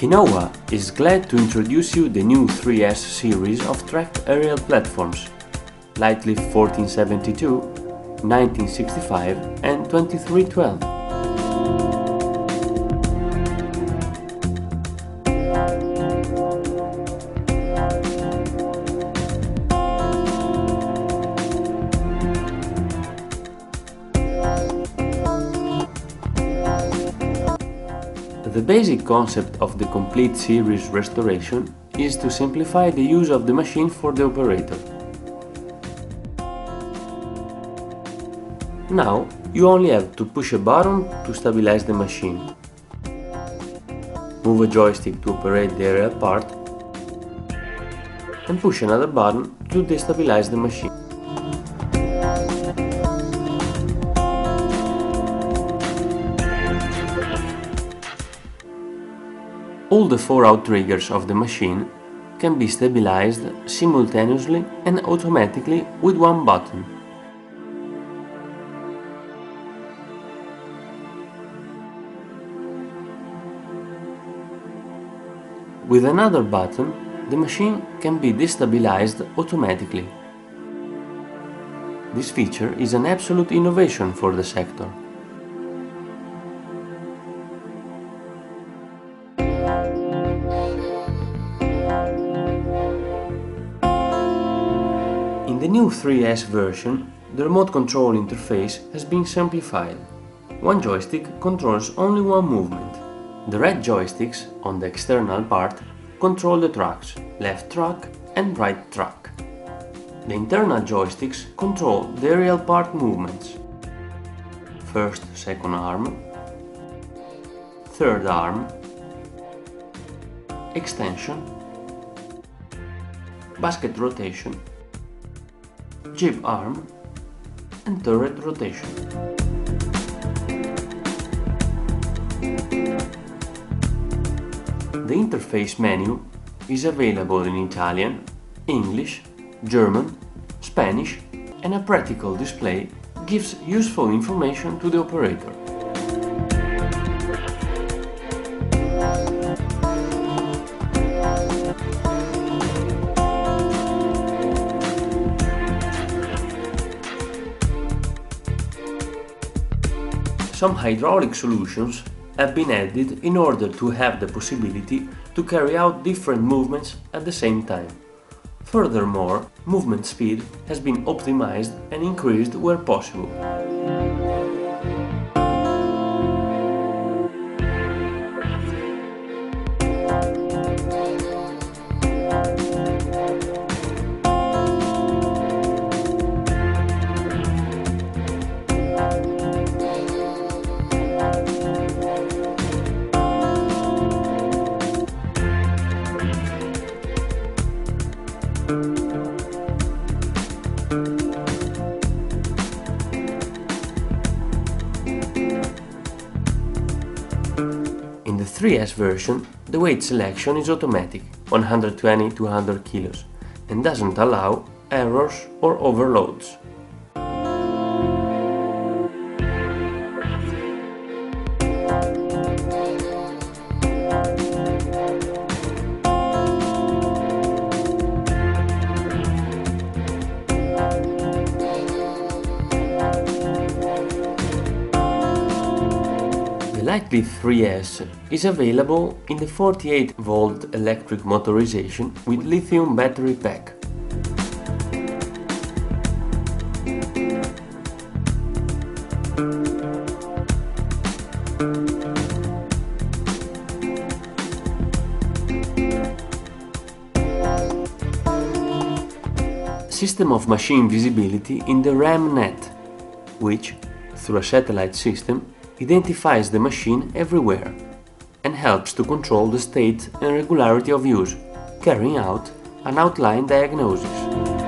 Hinowa is glad to introduce you the new 3S series of tracked aerial platforms, Lightlift 1472, 1965 and 2312. The basic concept of the complete series restoration is to simplify the use of the machine for the operator. Now you only have to push a button to stabilize the machine, move a joystick to operate the aerial part and push another button to destabilize the machine. All the four outriggers of the machine can be stabilized simultaneously and automatically with one button. With another button, the machine can be destabilized automatically. This feature is an absolute innovation for the sector. The new 3S version, the remote control interface has been simplified. One joystick controls only one movement. The red joysticks on the external part control the tracks, left track and right track. The internal joysticks control the aerial part movements. First, second arm, third arm, extension, basket rotation jib arm and turret rotation. The interface menu is available in Italian, English, German, Spanish and a practical display gives useful information to the operator. Some hydraulic solutions have been added in order to have the possibility to carry out different movements at the same time. Furthermore, movement speed has been optimized and increased where possible. In the 3S version, the weight selection is automatic, 120-200 kilos, and doesn't allow errors or overloads. Lightlift 3S is available in the 48 volt electric motorization with lithium battery pack. System of machine visibility in the RAMnet, which, through a satellite system, identifies the machine everywhere and helps to control the state and regularity of use, carrying out an outline diagnosis.